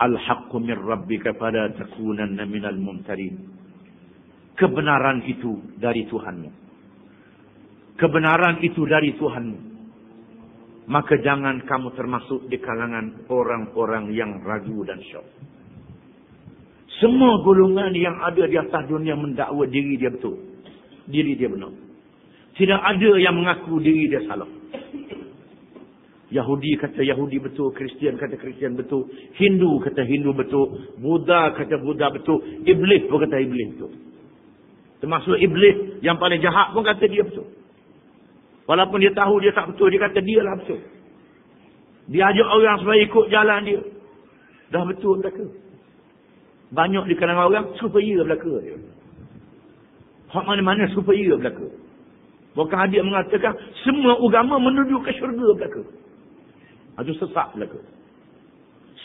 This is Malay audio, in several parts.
Al-haqqu min rabbika fala takunanna minal mumtarin. Kebenaran itu dari Tuhanmu. Kebenaran itu dari Tuhanmu. Maka jangan kamu termasuk di kalangan orang-orang yang ragu dan syok. Semua golongan yang ada di atas dunia mendakwa diri dia betul. Diri dia benar. Tidak ada yang mengaku diri dia salah. Yahudi kata Yahudi betul, Kristian kata Kristian betul, Hindu kata Hindu betul, Buddha kata Buddha betul, Iblis pun kata Iblis betul. Termasuk Iblis yang paling jahat pun kata dia betul. Walaupun dia tahu dia tak betul, dia kata dia lah betul. Dia ajak orang supaya ikut jalan dia. Dah betul belaka. Banyak di kalangan orang supaya dia. Hak mana-mana supaya belaka. Bukan hadir mengatakan semua agama menuju ke syurga belaka. Itu sesak belaka.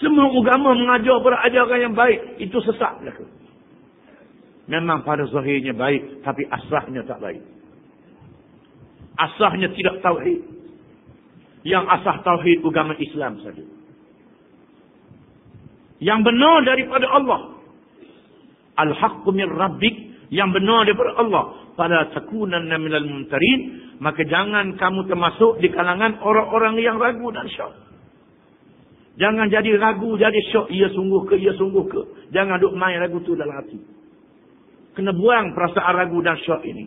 Semua agama mengajar pada ajaran yang baik. Itu sesak belaka. Memang pada zahirnya baik. Tapi asahnya tak baik. Asahnya tidak tauhid. Yang asah tauhid agama Islam saja. Yang benar daripada Allah. Al-haqqu min rabbik. Yang benar daripada Allah. Pada takunanna minal mumtarin. Maka jangan kamu termasuk di kalangan orang-orang yang ragu dan syok. Jangan jadi ragu, jadi syok. Ia sungguh ke, ia sungguh ke. Jangan duk main ragu tu dalam hati. Kena buang perasaan ragu dan syok ini.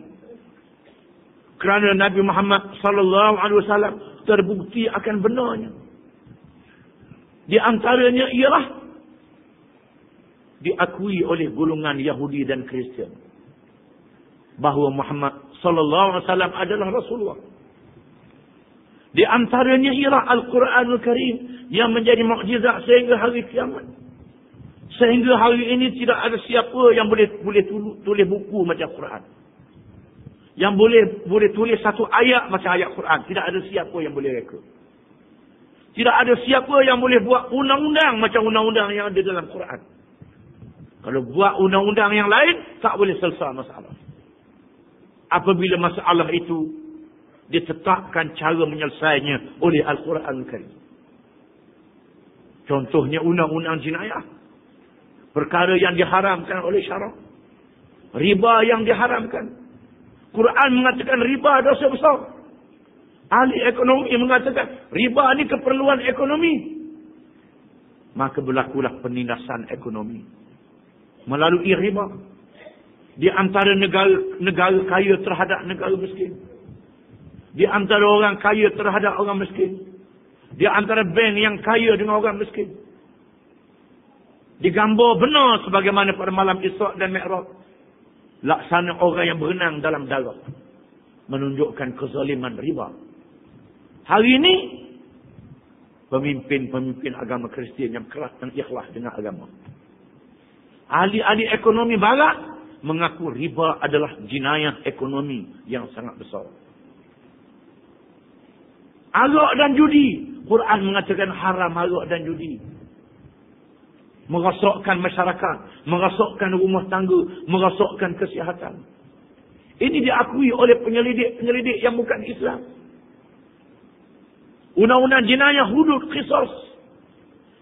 Kerana Nabi Muhammad sallallahu alaihi wasallam terbukti akan benarnya. Di antaranya ialah diakui oleh golongan Yahudi dan Kristian bahawa Muhammad sallallahu alaihi wasallam adalah Rasulullah. Di antaranya ialah Al-Quranul Karim yang menjadi mukjizat sehingga hari kiamat. Sehingga hari ini tidak ada siapa yang boleh boleh tulis buku macam Quran. Yang boleh boleh tulis satu ayat macam ayat Quran. Tidak ada siapa yang boleh reka. Tidak ada siapa yang boleh buat undang-undang macam undang-undang yang ada dalam Quran. Kalau buat undang-undang yang lain, tak boleh selesai masalah. Apabila masalah itu ditetapkan cara menyelesainya oleh Al-Quran Al-Karim. Contohnya undang-undang jenayah. Perkara yang diharamkan oleh syarak. Riba yang diharamkan. Quran mengatakan riba dosa besar. Ahli ekonomi mengatakan riba ni keperluan ekonomi. Maka berlakulah penindasan ekonomi. Melalui riba. Di antara negara, negara kaya terhadap negara miskin. Di antara orang kaya terhadap orang miskin. Di antara bank yang kaya dengan orang miskin. Digambar benar sebagaimana pada malam Isra' dan Mi'raj. Laksana orang yang berenang dalam darah. Menunjukkan kezaliman riba. Hari ini, pemimpin-pemimpin agama Kristian yang keras dan ikhlas dengan agama. Ahli-ahli ekonomi barat mengaku riba adalah jinayah ekonomi yang sangat besar. Arak dan judi. Quran mengatakan haram arak dan judi. Merosokkan masyarakat. Merosokkan rumah tangga. Merosokkan kesihatan. Ini diakui oleh penyelidik-penyelidik yang bukan Islam. Undang-undang jenayah hudud kisos.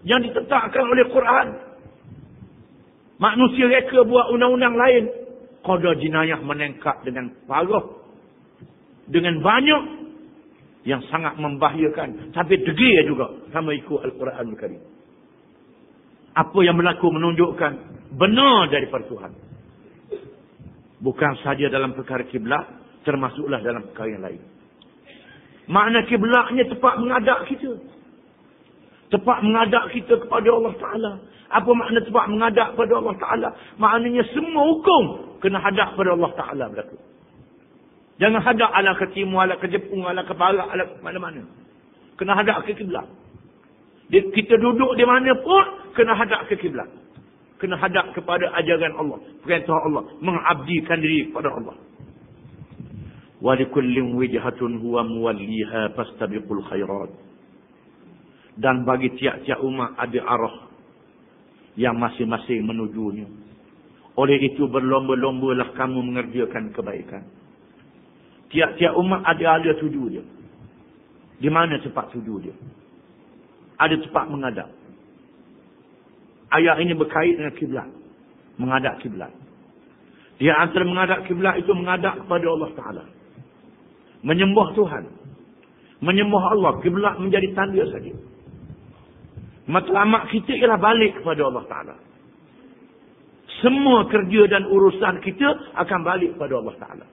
Yang ditetapkan oleh Quran. Manusia reka buat undang-undang lain. Kodar jenayah menengkap dengan parah. Dengan banyak yang sangat membahayakan tapi degil juga sama ikut Al-Quran Al-Karim. Apa yang berlaku menunjukkan benar daripada Tuhan. Bukan saja dalam perkara kiblat, termasuklah dalam perkara yang lain. Makna kiblatnya tepat mengadap kita. Tepat mengadap kita kepada Allah Ta'ala. Apa makna tepat mengadap kepada Allah Ta'ala? Maknanya semua hukum kena hadap kepada Allah Ta'ala berlaku. Jangan hadap ala ke timur, ala ke Jepun, ala ke barat, ala ke mana-mana. Kena hadap ke kiblat. Kita duduk di mana pun, kena hadap ke kiblat. Kena hadap kepada ajaran Allah. Perintah Allah. Mengabdikan diri kepada Allah. وَلِكُلِّمْ وِجْهَةٌ هُوَ مُوَلِّيهَا فَاسْتَبِقُوا الْخَيْرَاتِ dan bagi tiap-tiap umat ada arah yang masing-masing menujunya. Oleh itu berlomba-lombalah kamu mengerjakan kebaikan. Tiap-tiap umat ada ada tuju dia. Di mana tempat tuju dia? Ada tempat mengadap. Ayat ini berkait dengan kiblat. Menghadap kiblat. Dia antara menghadap kiblat itu menghadap kepada Allah Ta'ala. Menyembah Tuhan. Menyembah Allah. Kiblat menjadi tanda saja. Matlamat kita ialah balik kepada Allah Ta'ala. Semua kerja dan urusan kita akan balik kepada Allah Ta'ala.